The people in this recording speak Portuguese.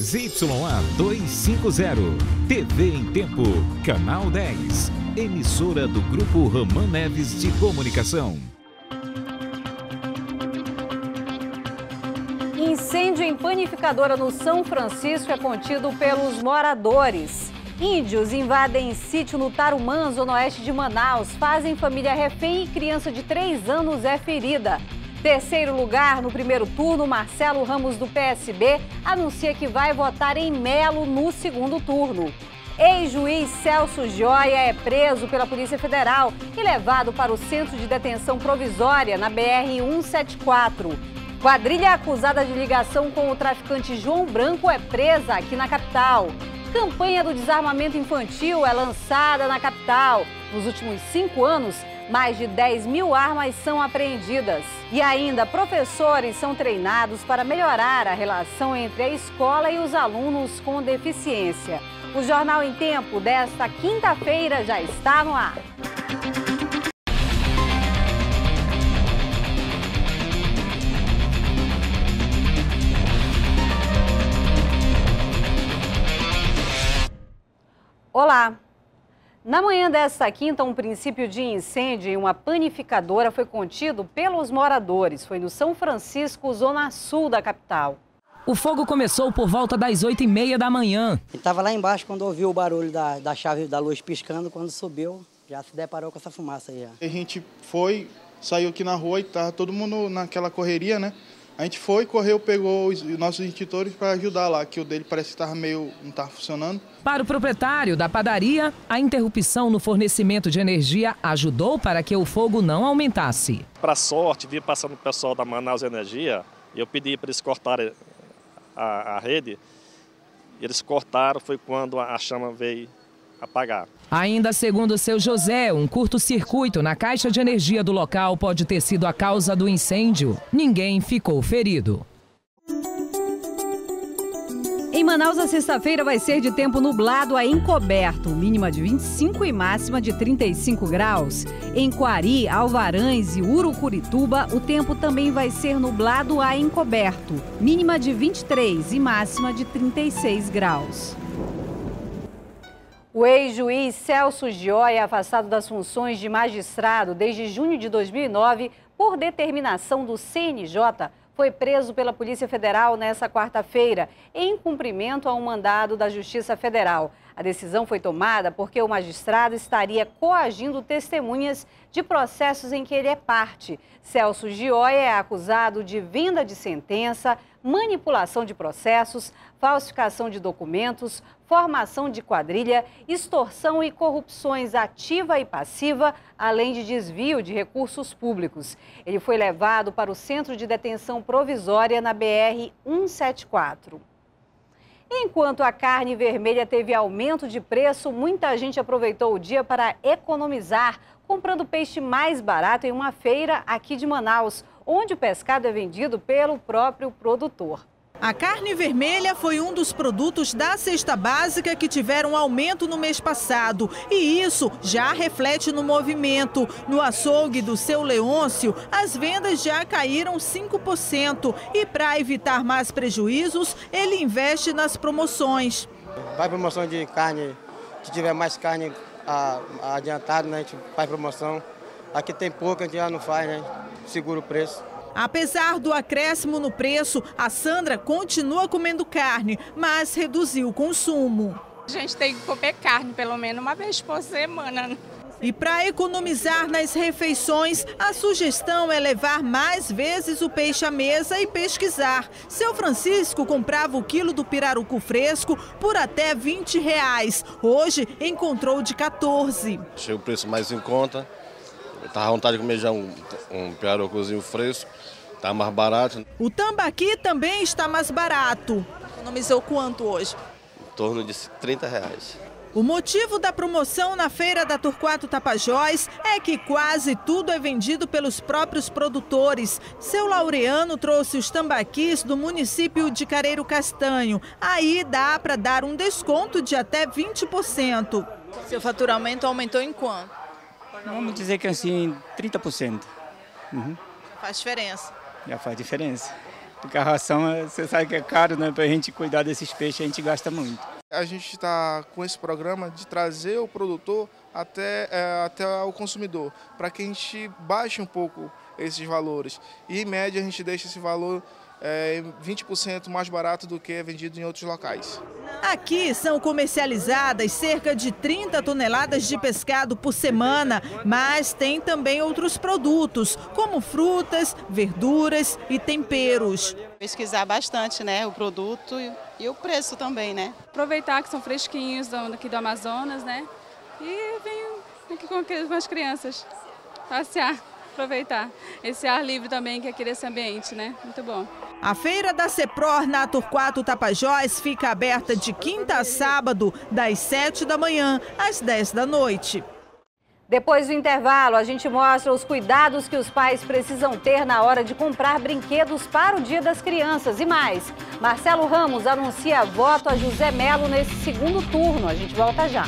ZYA 250. TV em Tempo. Canal 10. Emissora do Grupo Raman Neves de Comunicação. Incêndio em panificadora no São Francisco é contido pelos moradores. Índios invadem sítio no Tarumã, zona oeste de Manaus, fazem família refém e criança de 3 anos é ferida. Terceiro lugar no primeiro turno, Marcelo Ramos do PSB anuncia que vai votar em Melo no segundo turno. Ex-juiz Celso Joia é preso pela Polícia Federal e levado para o Centro de Detenção Provisória na BR-174. Quadrilha acusada de ligação com o traficante João Branco é presa aqui na capital. Campanha do desarmamento infantil é lançada na capital. Nos últimos cinco anos, mais de 10 mil armas são apreendidas. E ainda, professores são treinados para melhorar a relação entre a escola e os alunos com deficiência. O Jornal em Tempo desta quinta-feira já está no ar. Na manhã desta quinta, um princípio de incêndio em uma panificadora foi contido pelos moradores. Foi no São Francisco, zona sul da capital. O fogo começou por volta das 8 e meia da manhã. Estava lá embaixo quando ouviu o barulho da, da chave da luz piscando, quando subiu, já se deparou com essa fumaça aí. A gente foi, saiu aqui na rua e estava todo mundo naquela correria, né? A gente foi, correu, pegou os nossos extintores para ajudar lá, que o dele parece que estava meio. não estava funcionando. Para o proprietário da padaria, a interrupção no fornecimento de energia ajudou para que o fogo não aumentasse. Para sorte, vi passando o pessoal da Manaus Energia, e eu pedi para eles cortarem a, a rede. Eles cortaram, foi quando a chama veio apagar. Ainda segundo seu José, um curto-circuito na caixa de energia do local pode ter sido a causa do incêndio. Ninguém ficou ferido. Em Manaus, a sexta-feira vai ser de tempo nublado a encoberto, mínima de 25 e máxima de 35 graus. Em Quari, Alvarães e Urucurituba, o tempo também vai ser nublado a encoberto, mínima de 23 e máxima de 36 graus. O ex-juiz Celso Gioi é afastado das funções de magistrado desde junho de 2009 por determinação do CNJ. Foi preso pela Polícia Federal nesta quarta-feira, em cumprimento a um mandado da Justiça Federal. A decisão foi tomada porque o magistrado estaria coagindo testemunhas de processos em que ele é parte. Celso Gioi é acusado de vinda de sentença, manipulação de processos, falsificação de documentos, formação de quadrilha, extorsão e corrupções ativa e passiva, além de desvio de recursos públicos. Ele foi levado para o Centro de Detenção Provisória na BR 174. Enquanto a carne vermelha teve aumento de preço, muita gente aproveitou o dia para economizar, comprando peixe mais barato em uma feira aqui de Manaus, onde o pescado é vendido pelo próprio produtor. A carne vermelha foi um dos produtos da cesta básica que tiveram aumento no mês passado. E isso já reflete no movimento. No açougue do seu Leôncio, as vendas já caíram 5%. E para evitar mais prejuízos, ele investe nas promoções. Vai promoção de carne, se tiver mais carne adiantada, né, a gente faz promoção. Aqui tem pouco, a gente já não faz, né? Segura o preço. Apesar do acréscimo no preço, a Sandra continua comendo carne, mas reduziu o consumo. A gente tem que comer carne pelo menos uma vez por semana. Né? E para economizar nas refeições, a sugestão é levar mais vezes o peixe à mesa e pesquisar. Seu Francisco comprava o quilo do pirarucu fresco por até 20 reais. Hoje encontrou de 14. Achei o preço mais em conta. Estava à vontade de comer já um, um pirarucuzinho fresco. Está mais barato. O tambaqui também está mais barato. Economizou quanto hoje? Em torno de 30 reais. O motivo da promoção na feira da Turquato Tapajós é que quase tudo é vendido pelos próprios produtores. Seu Laureano trouxe os tambaquis do município de Careiro Castanho. Aí dá para dar um desconto de até 20%. Seu faturamento aumentou em quanto? Vamos dizer que assim, 30%. Uhum. Faz diferença já faz diferença. Porque a ração, você sabe que é caro, né? Para a gente cuidar desses peixes, a gente gasta muito. A gente está com esse programa de trazer o produtor até, é, até o consumidor, para que a gente baixe um pouco esses valores. E, em média, a gente deixa esse valor é, 20% mais barato do que é vendido em outros locais. Aqui são comercializadas cerca de 30 toneladas de pescado por semana, mas tem também outros produtos, como frutas, verduras e temperos. Pesquisar bastante né, o produto e o preço também, né? Aproveitar que são fresquinhos aqui do Amazonas, né? E venho aqui com as crianças passear aproveitar esse ar livre também que é aqui desse ambiente, né? Muito bom. A feira da Cepror na Torquato Tapajós fica aberta de quinta a sábado, das 7 da manhã às 10 da noite. Depois do intervalo, a gente mostra os cuidados que os pais precisam ter na hora de comprar brinquedos para o Dia das Crianças e mais. Marcelo Ramos anuncia voto a José Melo nesse segundo turno. A gente volta já.